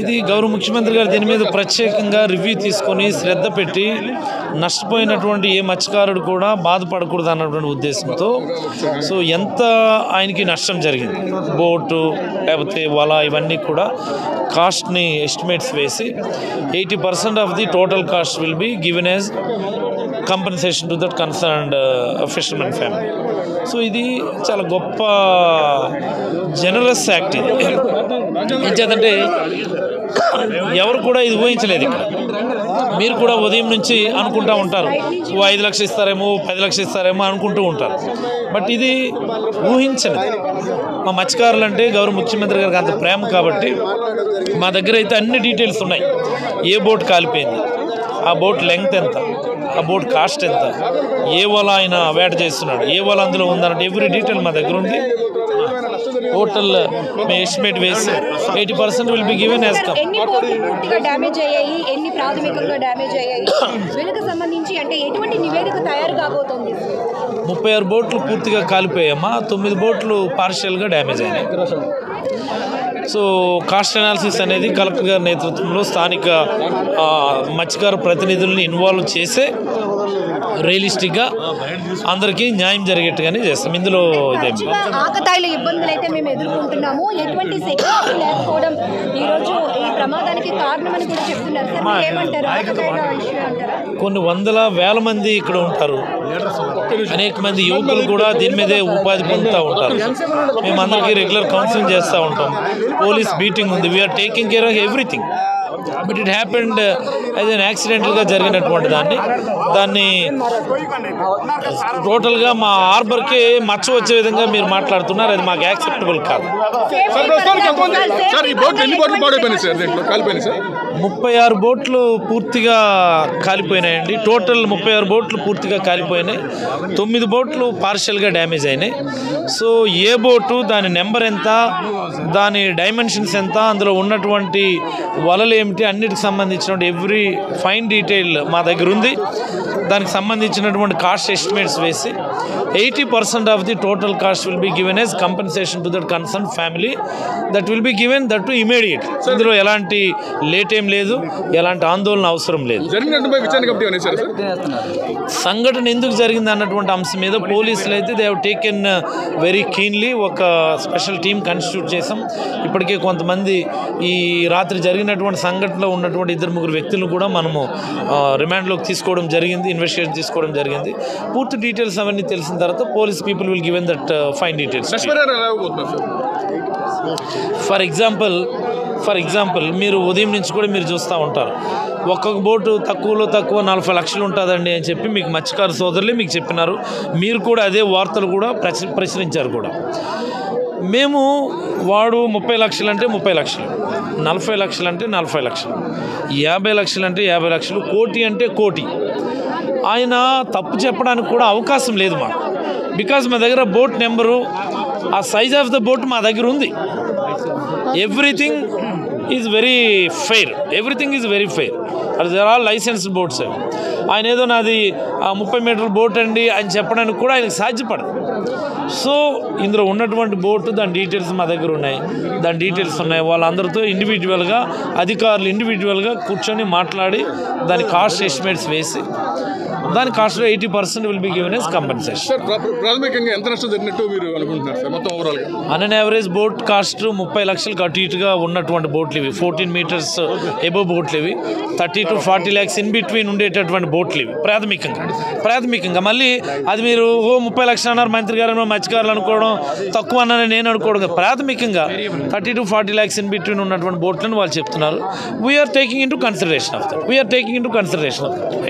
ఇది గౌరవ ముఖ్యమంత్రి గారు దీని మీద ప్రత్యేకంగా రివ్యూ తీసుకొని శ్రద్ధ పెట్టి నష్టపోయినటువంటి ఏ మత్స్యకారుడు కూడా బాధపడకూడదు అన్నటువంటి ఉద్దేశంతో. సో ఎంత ఆయనకి నష్టం జరిగింది? బోటు లేకపోతే వల ఇవన్నీ కూడా కాస్ట్ని ఎస్టిమేట్స్ వేసి eighty percent of the total cost will be given as compensation to that concerned fishermen family. So ఇది చాలా గొప్ప జనరస్ యాక్ట్ ఇది ఏం ఎవరు కూడా ఇది ఊహించలేదు ఇక్కడ. మీరు కూడా ఉదయం నుంచి అనుకుంటూ ఉంటారు ఓ ఐదు లక్షలు ఇస్తారేమో పది లక్షలు ఇస్తారేమో అనుకుంటూ ఉంటారు. బట్ ఇది ఊహించనిది మా మత్స్యకారులు అంటే గౌరవ ముఖ్యమంత్రి గారికి అంత ప్రేమ కాబట్టి మా దగ్గర అయితే అన్ని డీటెయిల్స్ ఉన్నాయి. ఏ బోట్ కాలిపోయింది ఆ బోట్ లెంగ్త్ ఎంత? ఆ బోట్ కాస్ట్ ఎంత? ఏ వల ఆయన వేట చేస్తున్నాడు? ఏ వల అందులో ఉందన్నట్టు ఎవ్రీ డీటెయిల్ మా దగ్గర ఉంది. టోటల్ ఎస్టిమేట్ వేసి eighty percent will be given as come ఎన్ని పోర్టులు పూర్తిగా డ్యామేజ్ అయ్యాయి? ఎన్ని ప్రాథమికంగా డ్యామేజ్ అయ్యాయి? వీళ్ళకి సంబంధించి అంటే ఎటువంటి నివేదిక తయారు కాబోతోంది? ముప్పై ఆరు బోట్లు పూర్తిగా కాలిపోయామా తొమ్మిది బోట్లు పార్షియల్గా డ్యామేజ్ అయినాయి. సో కాస్ట్ అనాలిసిస్ అనేది కలెక్టర్ గారి నేతృత్వంలో స్థానిక మత్స్యకార ప్రతినిధుల్ని ఇన్వాల్వ్ చేసే రియలిస్టిక్గా అందరికీ న్యాయం జరిగేట్టుగానే చేస్తాం. ఇందులో ఇదేం ఆకతాయిల ఇబ్బందులు అయితే మేము ఎదుర్కొంటున్నాము. ఎటువంటి సెక్యూరిటీ లేకపోవడం ఈ రోజు ఈ ప్రమాదానికి కారణమని కూడా చెప్తున్నారు. సార్ ఏమంటారు కొన్ని వందల వేల మంది ఇక్కడ ఉంటారు. అనేక మంది యువకులు కూడా దీని మీదే ఉపాధి పొందుతూ ఉంటారు. మేము అందరికీ రెగ్యులర్ కౌన్సిలింగ్ చేస్తూ ఉంటాం. పోలీస్ బీటింగ్ ఉంది. We're taking care of everything but it happened as an యాక్సిడెంటల్గా జరిగినటువంటి దాన్ని. దాన్ని uh, టోటల్గా మా హార్బర్కి మచ్చ వచ్చే విధంగా మీరు మాట్లాడుతున్నారు. అది మాకు యాక్సెప్టబుల్ కాదు. సార్ ఈ ఎన్ని బోట్లు పాడైపోయినాయి సార్ దీంట్లో కాలిపోయినాయి సార్ ముప్పై ఆరు బోట్లు పూర్తిగా కాలిపోయినాయండి. టోటల్ ముప్పై ఆరు బోట్లు పూర్తిగా కాలిపోయినాయి. తొమ్మిది బోట్లు పార్షియల్గా డ్యామేజ్ అయినాయి. సో ఏ బోటు దాని నెంబర్ ఎంత దాని డైమెన్షన్స్ ఎంత అందులో ఉన్నటువంటి వలలు ఏమిటి అన్నిటికి సంబంధించినటువంటి ఎవ్రీ ఫైన్ డీటెయిల్ మా దగ్గర ఉంది. దానికి సంబంధించినటువంటి కాస్ట్ ఎస్టిమేట్స్ వేసి eighty percent of the total cost will be given as compensation to that concern family that will be given that to immediate ఇందులో ఎలాంటి లేట్ ఏం లేదు. ఎలాంటి ఆందోళన అవసరం లేదు. సంఘటన ఎందుకు జరిగింది అన్నటువంటి అంశం మీద పోలీసులు అయితే దే టేకెన్ వెరీ కీన్లీ ఒక స్పెషల్ టీం కాన్స్టిట్యూట్ చేసాం ఇప్పటికే కొంతమంది ఈ రాత్రి జరిగినటువంటి సంఘటనలో ఉన్నటువంటి ఇద్దరు ముగ్గురు వ్యక్తులను కూడా మనము రిమాండ్లోకి తీసుకోవడం జరిగింది ఇన్వెస్టిగేషన్ తీసుకోవడం జరిగింది. పూర్తి డీటెయిల్స్ అవన్నీ తెలిసిన తర్వాత police people will given that fine details. For example for example మీరు ఉదయం నుంచి కూడా మీరు చూస్తూ ఉంటారు. ఒక్కొక్క బోటు తక్కువలో తక్కువ నలభై లక్షలు ఉంటుందండి అని చెప్పి మీకు మత్స్యకార సోదరులే మీకు చెప్పినారు. మీరు కూడా అదే వార్తలు కూడా ప్రచురించారు కూడా. మేము వాడు ముప్పై లక్షలు అంటే ముప్పై లక్షలు నలభై లక్షలు అంటే నలభై లక్షలు యాభై లక్షలు అంటే యాభై లక్షలు కోటి అంటే కోటి. ఆయన తప్పు చెప్పడానికి కూడా అవకాశం లేదు మాకు. బికాజ్ మా దగ్గర బోట్ నెంబరు ఆ సైజ్ ఆఫ్ ద బోట్ మా దగ్గర ఉంది. Everything is very fair everything is very fair అది దర్ ఆల్ లైసెన్స్డ్ బోట్స్ ఆయన ఏదో నాది ఆ, ముప్పై మీటర్ల బోట్ అండి అని చెప్పడానికి కూడా ఆయనకు సాధ్యపడదు. సో ఇందులో ఉన్నటువంటి బోటు దాని డీటెయిల్స్ మా దగ్గర ఉన్నాయి. దాని డీటెయిల్స్ ఉన్నాయి. వాళ్ళందరితో ఇండివిజువల్గా అధికారులు ఇండివిజువల్గా కూర్చొని మాట్లాడి దాని కాస్ట్ ఎస్టిమేట్స్ వేసి దాని కాస్ట్లో eighty percent will be given as compensation ప్రాథమికంగా ఎంత నష్టం జరిగినట్టు మీరు అనుకుంటున్నారు సార్ మొత్తం ఓవరాల్గా an an average boat cost ముప్పై లక్షలకు అటు ఇటుగా ఉన్నటువంటి బోట్లు ఇవి. ఫోర్టీన్ మీటర్స్ ఎబో బోట్లు ఇవి. Thirty to forty lakhs in between ఉండేటటువంటి బోట్లు ఇవి. ప్రాథమికంగా. ప్రాథమికంగా మళ్ళీ అది మీరు ఓ ముప్పై లక్షలు అన్నారు మంత్రి గారు మత్స్యకారులు అనుకోవడం తక్కువ అన్నారని నేను అనుకోవడం. ప్రాథమికంగా thirty to forty lakhs in between ఉన్నటువంటి బోట్లను వాళ్ళు చెప్తున్నారు. We're taking into consideration of that we're taking into consideration of that